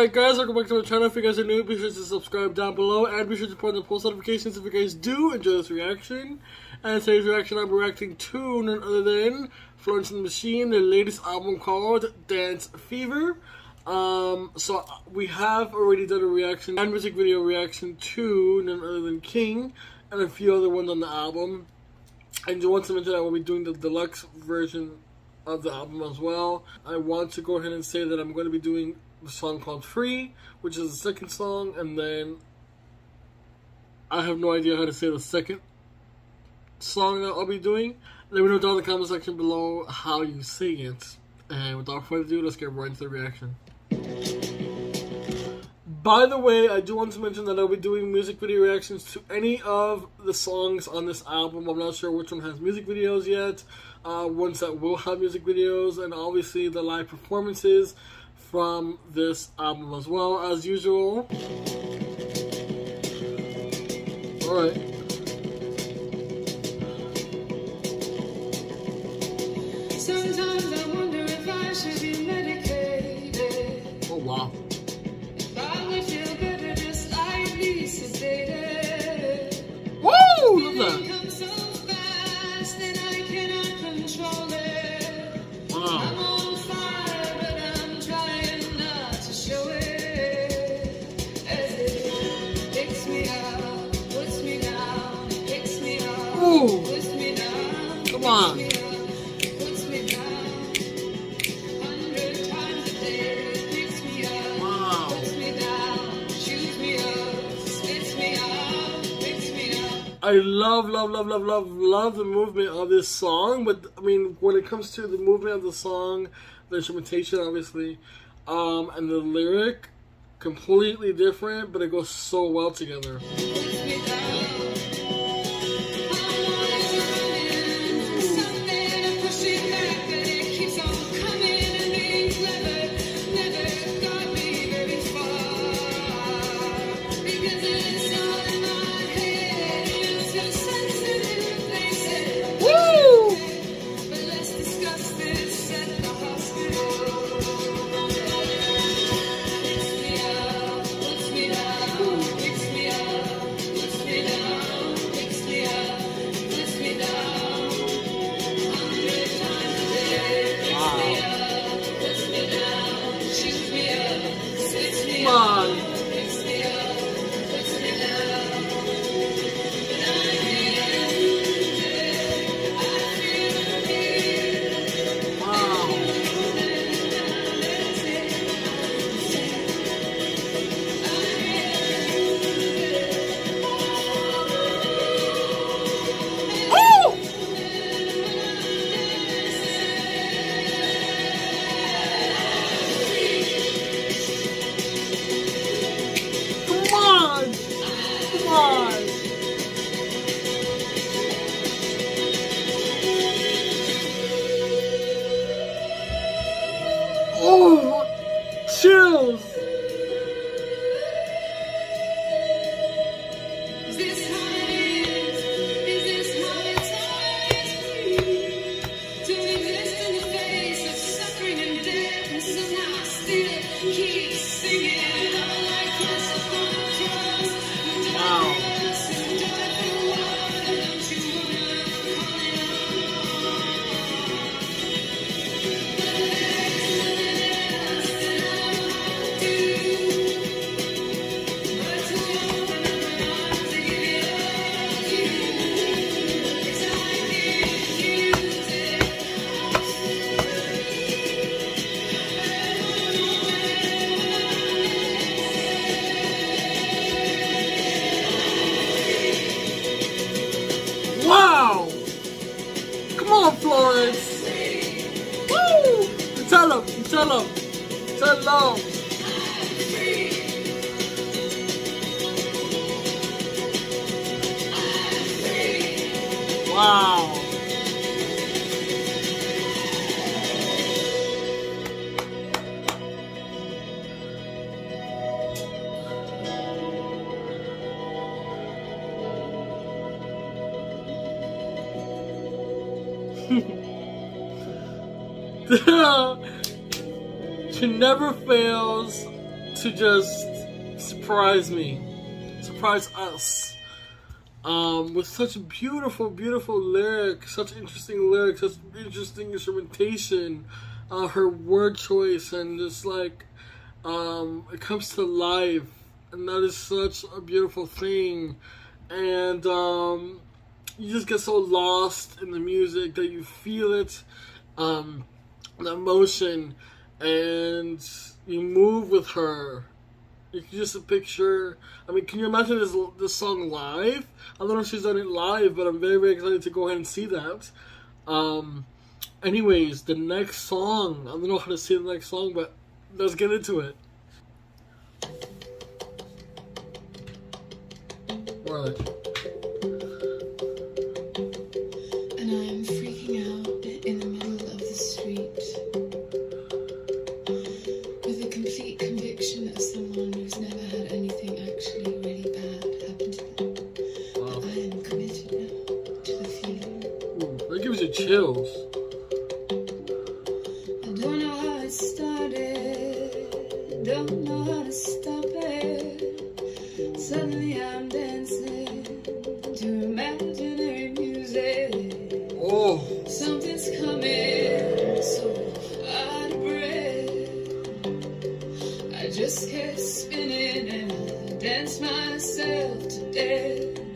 Alright guys, welcome back to my channel. If you guys are new, be sure to subscribe down below and be sure to put on the post notifications if you guys do enjoy this reaction. And today's reaction, be reacting to none other than Florence and the Machine, their latest album called Dance Fever. Um, so we have already done a reaction and music video reaction to none other than King and a few other ones on the album. And just want to mention that we'll be doing the deluxe version of the album as well. I want to go ahead and say that I'm going to be doing the song called Free, which is the second song, and then I have no idea how to say the second song that I'll be doing. Let me know down in the comment section below how you say it. And without further ado, let's get right into the reaction. By the way, I do want to mention that I'll be doing music video reactions to any of the songs on this album. I'm not sure which one has music videos yet. Uh, ones that will have music videos, and obviously the live performances from this album as well, as usual. Alright. Out, picks me up. I love, love, love, love, love, love the movement of this song. But I mean, when it comes to the movement of the song, the instrumentation, obviously, um, and the lyric, completely different, but it goes so well together. On, Florence! Woo! Tell him, tell him, tell him. Wow! she never fails to just surprise me, surprise us, um, with such beautiful, beautiful lyrics, such interesting lyrics, such interesting instrumentation, uh, her word choice, and just like um, it comes to life, and that is such a beautiful thing, and um, you just get so lost in the music that you feel it, um, the emotion, and you move with her. It's just a picture. I mean, can you imagine this this song live? I don't know if she's done it live, but I'm very very excited to go ahead and see that. Um, anyways, the next song. I don't know how to say the next song, but let's get into it. Right. Ooh, that gives you chills. I don't know how it started, don't know how to stop it. Suddenly I'm dancing to imaginary music. Oh, Something's coming, so out of breath. I just kept spinning and I danced myself to death.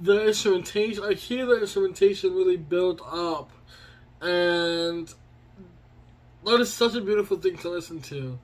The instrumentation. I hear the instrumentation really built up, and that is such a beautiful thing to listen to.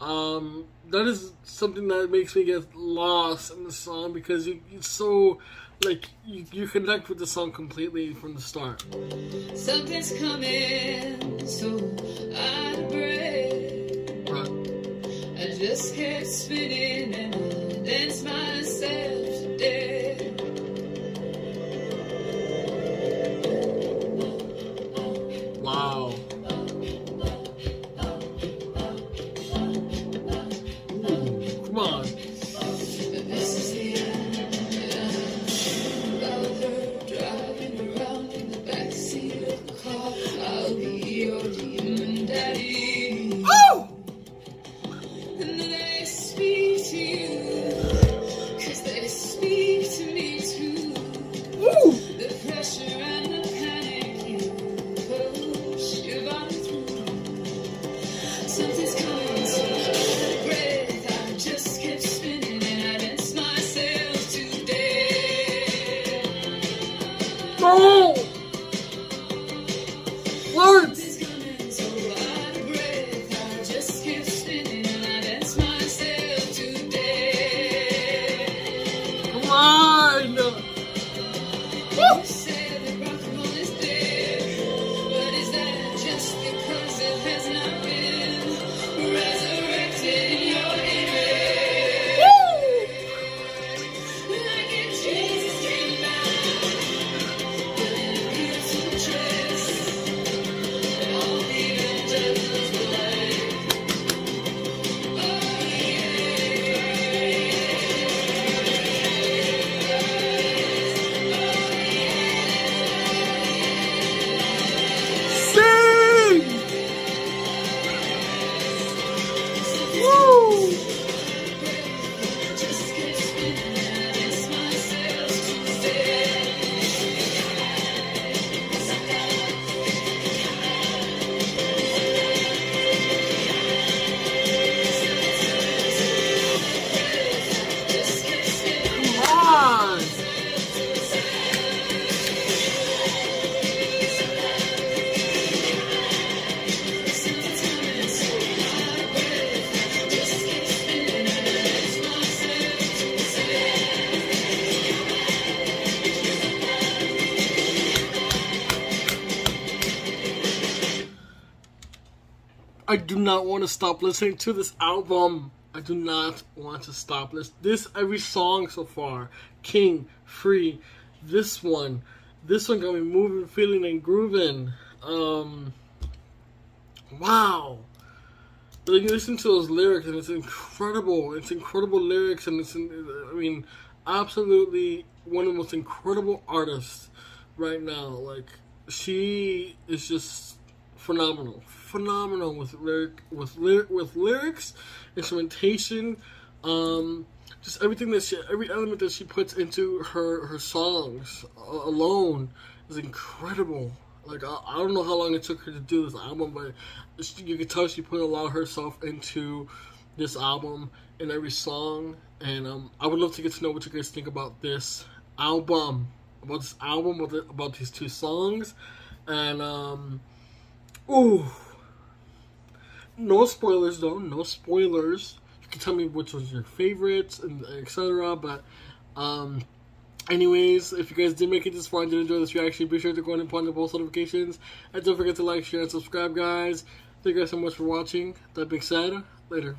Um, that is something that makes me get lost in the song because you, it's so like you, you connect with the song completely from the start. Something's coming, so breath. Right. I just kept spinning and I danced myself I do not want to stop listening to this album. I do not want to stop listening. This every song so far, King, Free, this one, this one got me moving, feeling, and grooving. Um, wow. Like you listen to those lyrics, and it's incredible. It's incredible lyrics, and it's, I mean, absolutely one of the most incredible artists right now. Like she is just phenomenal, phenomenal with lyric with lyric with lyrics, instrumentation, um, just everything that she, every element that she puts into her her songs uh, alone is incredible. Like I, I don't know how long it took her to do this album, but you can tell she put a lot of herself into this album in every song. And um, I would love to get to know what you guys think about this album, about this album, about, the, about these two songs, and um, ooh, no spoilers though, no spoilers. You can tell me which was your favorites and etc. But um, anyways, if you guys did make it this far and did enjoy this reaction, be sure to go ahead and on the post notifications, and don't forget to like, share, and subscribe, guys. Thank you guys so much for watching. That being said, later.